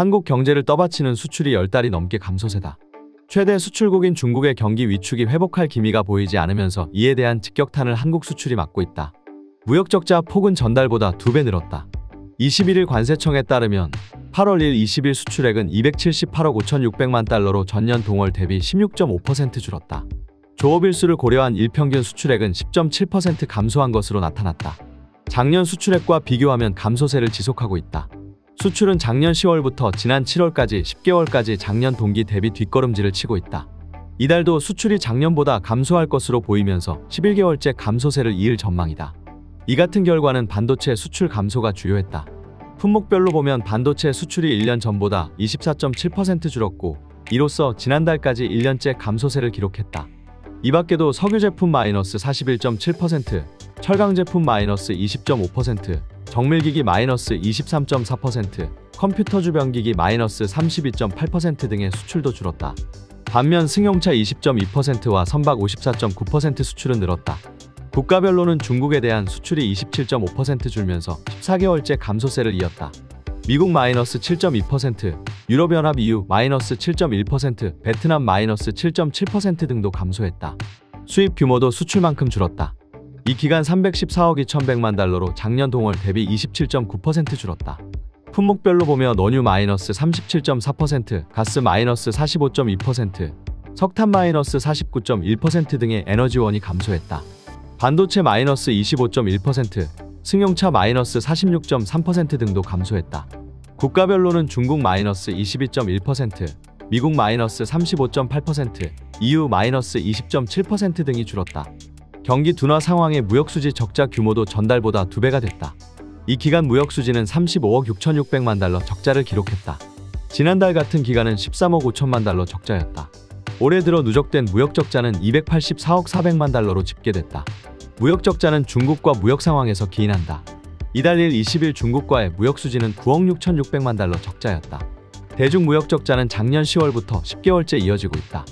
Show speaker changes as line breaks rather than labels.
한국 경제를 떠받치는 수출이 10달이 넘게 감소세다. 최대 수출국인 중국의 경기 위축이 회복할 기미가 보이지 않으면서 이에 대한 직격탄을 한국 수출이 맞고 있다. 무역 적자 폭은 전달보다 두배 늘었다. 21일 관세청에 따르면 8월 1 20일 수출액은 278억 5,600만 달러로 전년 동월 대비 16.5% 줄었다. 조업일수를 고려한 일평균 수출액은 10.7% 감소한 것으로 나타났다. 작년 수출액과 비교하면 감소세를 지속하고 있다. 수출은 작년 10월부터 지난 7월까지 10개월까지 작년 동기 대비 뒷걸음질을 치고 있다. 이달도 수출이 작년보다 감소할 것으로 보이면서 11개월째 감소세를 이을 전망이다. 이 같은 결과는 반도체 수출 감소가 주요했다. 품목별로 보면 반도체 수출이 1년 전보다 24.7% 줄었고 이로써 지난달까지 1년째 감소세를 기록했다. 이 밖에도 석유 제품 마이너스 41.7%, 철강 제품 마이너스 20.5%, 정밀기기 마이너스 23.4%, 컴퓨터 주변기기 마이너스 32.8% 등의 수출도 줄었다. 반면 승용차 20.2%와 선박 54.9% 수출은 늘었다. 국가별로는 중국에 대한 수출이 27.5% 줄면서 14개월째 감소세를 이었다. 미국 마이너스 7.2%, 유럽연합 EU 마이너스 7.1%, 베트남 마이너스 7.7% 등도 감소했다. 수입 규모도 수출만큼 줄었다. 이 기간 314억 2천백만 달러로 작년 동월 대비 27.9% 줄었다. 품목별로 보며 원유 마이너스 37.4%, 가스 마이너스 45.2%, 석탄 마이너스 49.1% 등의 에너지원이 감소했다. 반도체 마이너스 25.1%, 승용차 마이너스 46.3% 등도 감소했다. 국가별로는 중국 마이너스 22.1%, 미국 마이너스 35.8%, EU 마이너스 20.7% 등이 줄었다. 경기 둔화 상황의 무역수지 적자 규모도 전달보다 두 배가 됐다. 이 기간 무역수지는 35억 6,600만 달러 적자를 기록했다. 지난달 같은 기간은 13억 5천만 달러 적자였다. 올해 들어 누적된 무역 적자는 284억 400만 달러로 집계됐다. 무역 적자는 중국과 무역 상황에서 기인한다. 이달 1 20일 중국과의 무역 수지는 9억 6,600만 달러 적자였다. 대중 무역 적자는 작년 10월부터 10개월째 이어지고 있다.